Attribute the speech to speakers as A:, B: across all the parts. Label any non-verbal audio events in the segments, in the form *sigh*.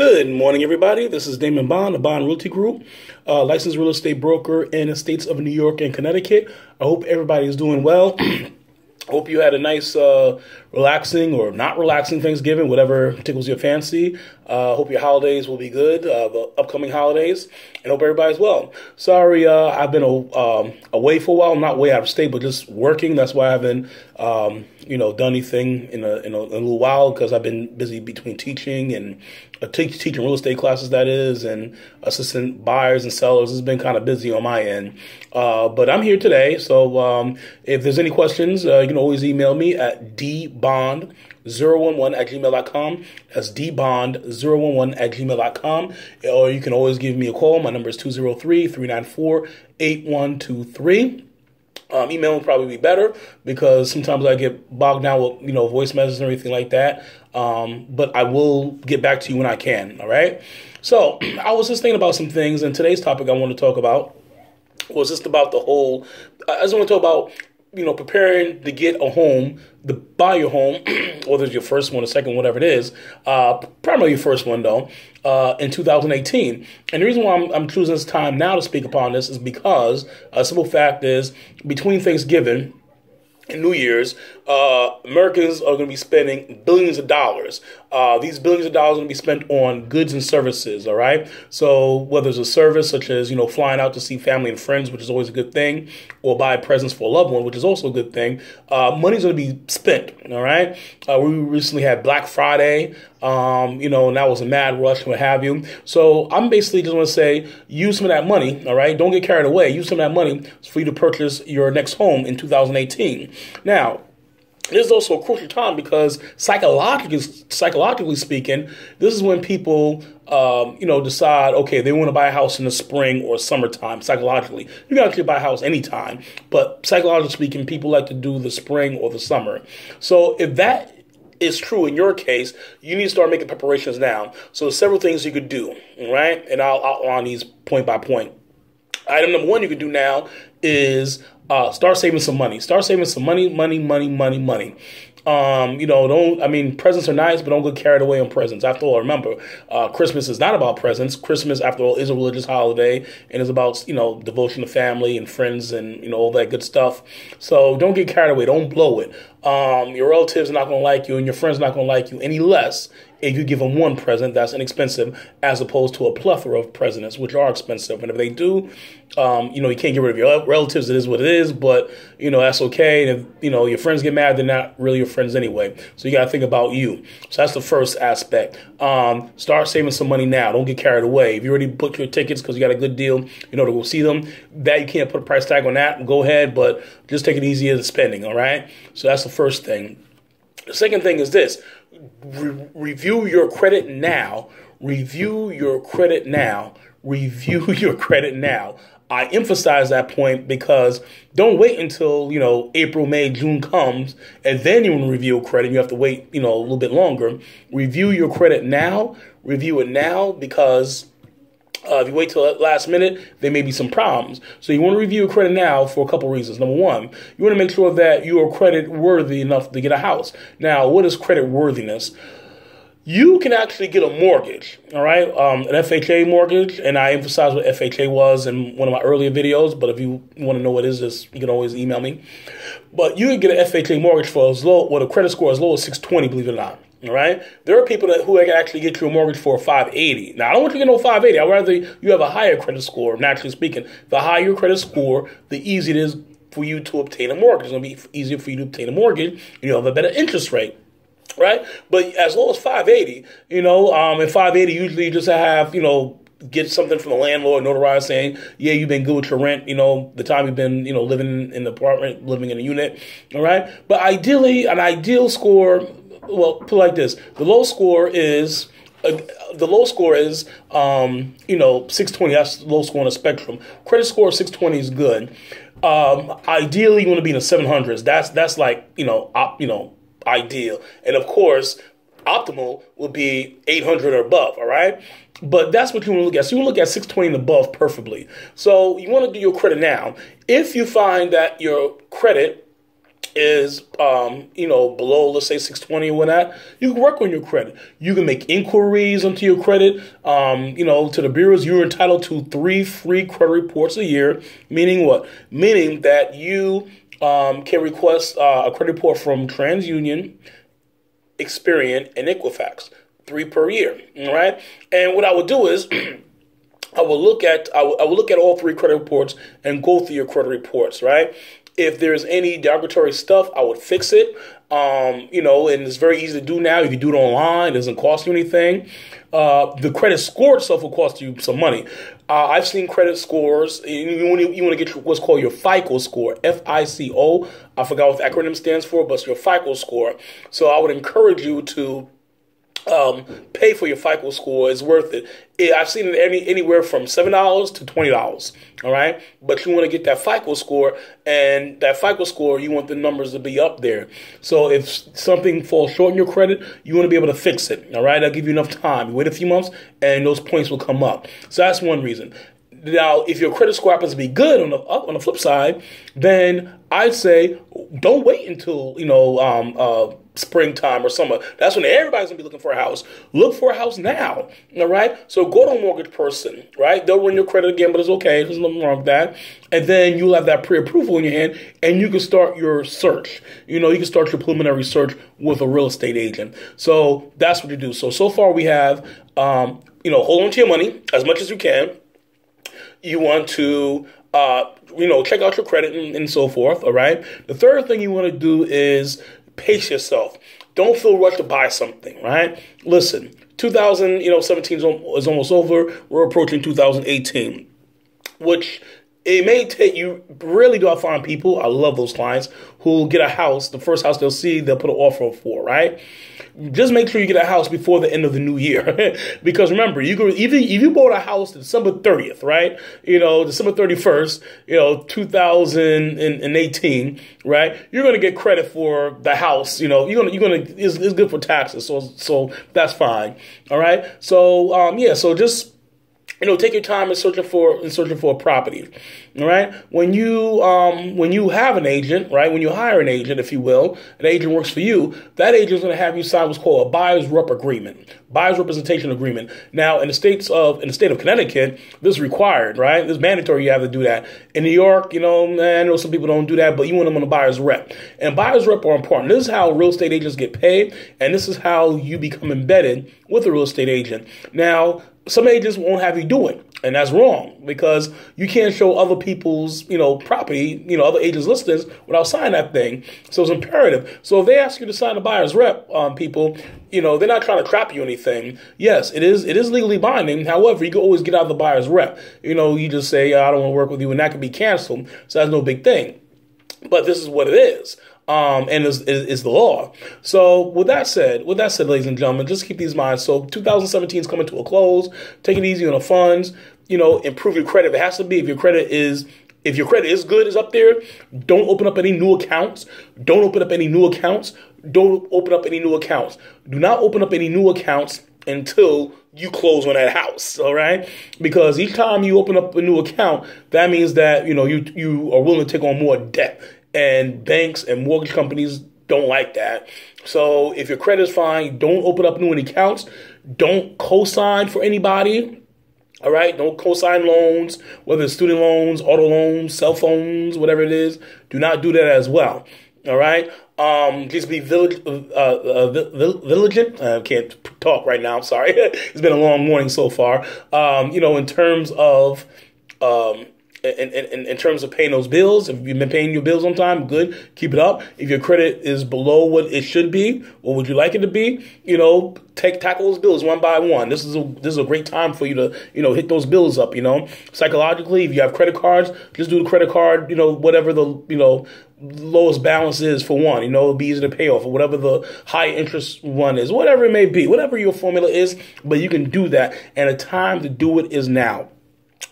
A: Good morning, everybody. This is Damon Bond, of Bond Realty Group, uh, licensed real estate broker in the states of New York and Connecticut. I hope everybody is doing well. *clears throat* Hope you had a nice, uh, relaxing or not relaxing Thanksgiving, whatever tickles your fancy. Uh, hope your holidays will be good, uh, the upcoming holidays, and hope everybody's well. Sorry, uh, I've been um, away for a while, not way out of state, but just working. That's why I haven't, um, you know, done anything in a, in a, in a little while because I've been busy between teaching and teach, teaching real estate classes, that is, and assistant buyers and sellers. It's been kind of busy on my end. Uh, but I'm here today, so um, if there's any questions, uh, you can always email me at dbond 011 at gmail.com. That's dbond011 at gmail.com. Or you can always give me a call. My number is 203 394 8123. Um, email would probably be better because sometimes I get bogged down with you know voice messages and everything like that. Um, but I will get back to you when I can. All right. So *clears throat* I was just thinking about some things, and today's topic I want to talk about was just about the whole. I just want to talk about you know, preparing to get a home, to buy your home, *clears throat* whether it's your first one or second, whatever it is, uh, primarily your first one though, uh, in 2018. And the reason why I'm, I'm, choosing this time now to speak upon this is because a simple fact is between Thanksgiving and New Year's, uh, Americans are going to be spending billions of dollars. Uh, these billions of dollars are going to be spent on goods and services. All right. So whether it's a service such as you know flying out to see family and friends, which is always a good thing, or buy presents for a loved one, which is also a good thing, uh, money's going to be spent. All right. Uh, we recently had Black Friday. Um, you know, and that was a mad rush, what have you. So I'm basically just want to say, use some of that money. All right. Don't get carried away. Use some of that money for you to purchase your next home in 2018. Now this is also a crucial time because psychologically, psychologically speaking, this is when people, um, you know, decide okay they want to buy a house in the spring or summertime. Psychologically, you can actually buy a house anytime, but psychologically speaking, people like to do the spring or the summer. So if that is true in your case, you need to start making preparations now. So several things you could do, right? And I'll outline these point by point. Item number one you can do now is uh, start saving some money. Start saving some money, money, money, money, money. Um, you know, don't, I mean, presents are nice, but don't get carried away on presents. After all, remember, uh, Christmas is not about presents. Christmas, after all, is a religious holiday and is about, you know, devotion to family and friends and, you know, all that good stuff. So don't get carried away. Don't blow it. Um, your relatives are not going to like you and your friends are not going to like you any less if you give them one present that's inexpensive as opposed to a plethora of presents which are expensive. And if they do um, you know you can't get rid of your relatives. It is what it is but you know that's okay. And if you know your friends get mad they're not really your friends anyway. So you got to think about you. So that's the first aspect. Um, start saving some money now. Don't get carried away. If you already booked your tickets because you got a good deal you know to go see them that you can't put a price tag on that. Go ahead but just take it easy as spending all right? So that's the first thing the second thing is this re- review your credit now. Review your credit now. Review *laughs* your credit now. I emphasize that point because don't wait until, you know, April, May, June comes and then you review credit. You have to wait, you know, a little bit longer. Review your credit now. Review it now because uh, if you wait till the last minute, there may be some problems. So you want to review your credit now for a couple reasons. Number one, you want to make sure that you are credit worthy enough to get a house. Now, what is credit worthiness? You can actually get a mortgage, all right, um, an FHA mortgage, and I emphasized what FHA was in one of my earlier videos. But if you want to know what it is, just you can always email me. But you can get an FHA mortgage for as low, with a credit score as low as 620, believe it or not. All right. There are people that who can actually get you a mortgage for 580. Now, I don't want you to get no 580. I'd rather you have a higher credit score, naturally speaking. The higher your credit score, the easier it is for you to obtain a mortgage. It's going to be easier for you to obtain a mortgage, you'll have a better interest rate. Right? But as low as 580, you know, um, and 580 usually you just have, you know, get something from the landlord notarized saying, yeah, you've been good with your rent, you know, the time you've been, you know, living in the apartment, living in a unit, all right? But ideally, an ideal score well, put like this: the low score is uh, the low score is um, you know 620. That's low score on the spectrum. Credit score of 620 is good. Um, ideally, you want to be in the 700s. That's that's like you know op, you know ideal, and of course. Optimal would be 800 or above, all right? But that's what you want to look at. So you want to look at 620 and above, perfectly. So you want to do your credit now. If you find that your credit is um, you know below let's say 620 or whatnot you can work on your credit. You can make inquiries onto your credit um, you know to the bureaus. You're entitled to three free credit reports a year. Meaning what? Meaning that you um, can request uh, a credit report from transunion experian and equifax. Three per year all right? And what i would do is *clears throat* I will look at I will, I will look at all three credit reports and go through your credit reports, right? If there's any derogatory stuff, I would fix it. Um, you know, and it's very easy to do now. You can do it online. It doesn't cost you anything. Uh, the credit score itself will cost you some money. Uh, I've seen credit scores. You, you, you want to get what's called your FICO score, F I C O. I forgot what the acronym stands for, but it's your FICO score. So I would encourage you to um, pay for your FICO score It's worth it. it I've seen it any, anywhere from seven dollars to twenty dollars. All right, but you want to get that FICO score, and that FICO score, you want the numbers to be up there. So if something falls short in your credit, you want to be able to fix it. All right, I'll give you enough time. You wait a few months, and those points will come up. So that's one reason. Now, if your credit score happens to be good on the on the flip side, then I'd say don't wait until you know um, uh, springtime or summer. That's when everybody's gonna be looking for a house. Look for a house now. All right. So go to a mortgage person. Right. They'll run your credit again, but it's okay. There's nothing wrong with that. And then you'll have that pre-approval in your hand, and you can start your search. You know, you can start your preliminary search with a real estate agent. So that's what you do. So so far we have, um, you know, hold on to your money as much as you can. You want to uh, you know, check out your credit and, and, so forth. All right. The third thing you want to do is pace yourself. Don't feel rushed to buy something, right? Listen, 2000, you know, 17 is almost over. We're approaching 2018, which it may take you really do I find people, I love those clients who get a house, the first house they'll see, they'll put an offer for, right? Just make sure you get a house before the end of the new year. *laughs* because remember, you could even if you bought a house December 30th, right? You know, December 31st, you know, 2018, right? You're gonna get credit for the house, you know, you're gonna you're gonna it's, it's good for taxes, so so that's fine. All right. So um yeah, so just you know, take your time in searching for in searching for a property. All right. When you um, when you have an agent, right? When you hire an agent, if you will, an agent works for you. That agent is going to have you sign what's called a buyer's rep agreement, buyer's representation agreement. Now, in the states of in the state of Connecticut, this is required, right? This is mandatory. You have to do that. In New York, you know, I know some people don't do that, but you want them on a buyer's rep. And buyer's rep are important. This is how real estate agents get paid, and this is how you become embedded with a real estate agent. Now, some agents won't have you do it. And that's wrong because you can't show other people's, you know, property, you know, other agents' listings without signing that thing. So it's imperative. So if they ask you to sign a buyer's rep, um, people, you know, they're not trying to trap you anything. Yes, it is. It is legally binding. However, you can always get out of the buyer's rep. You know, you just say, I don't want to work with you, and that can be canceled. So that's no big thing. But this is what it is um, and is, is, is, the law. So with that said, with that said, ladies and gentlemen, just keep these in mind. So 2017 is coming to a close. Take it easy on the funds. You know, improve your credit. It has to be, if your credit is if your credit is good, is up there, don't open up any new accounts. Don't open up any new accounts. Don't open up any new accounts. Do not open up any new accounts until you close on that house, all right? Because each time you open up a new account, that means that you know you you are willing to take on more debt and banks and mortgage companies don't like that. So if your credit is fine, don't open up new accounts. Don't co-sign for anybody. All right, don't co-sign loans, whether it's student loans, auto loans, cell phones, whatever it is. Do not do that as well. All right. Um, just be village, uh, uh, vigilant. I can't talk right now. I'm sorry. *laughs* it's been a long morning so far. Um, you know, in terms of um, in, in, in terms of paying those bills, if you've been paying your bills on time, good, keep it up. If your credit is below what it should be, what would you like it to be? You know, take tackle those bills one by one. This is a this is a great time for you to you know hit those bills up. You know, psychologically, if you have credit cards, just do the credit card. You know, whatever the you know lowest balance is for one. You know, it'll be easy to pay off, or whatever the high interest one is, whatever it may be, whatever your formula is. But you can do that, and the time to do it is now.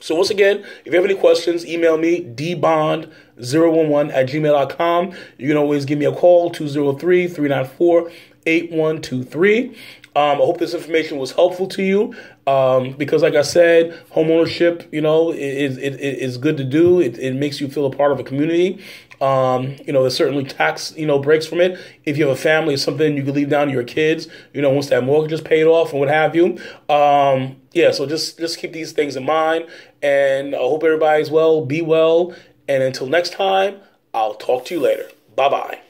A: So once again, if you have any questions, email me, dbond011 at gmail.com. You can always give me a call, 203-394-8123. Um, I hope this information was helpful to you um, because, like I said, homeownership, you know, is it, it, is good to do. It, it makes you feel a part of a community. Um, you know, there's certainly tax, you know, breaks from it. If you have a family, it's something you can leave down to your kids, you know, once that mortgage is paid off and what have you. Um, yeah, so just just keep these things in mind. And I hope everybody's well. Be well. And until next time, I'll talk to you later. Bye bye.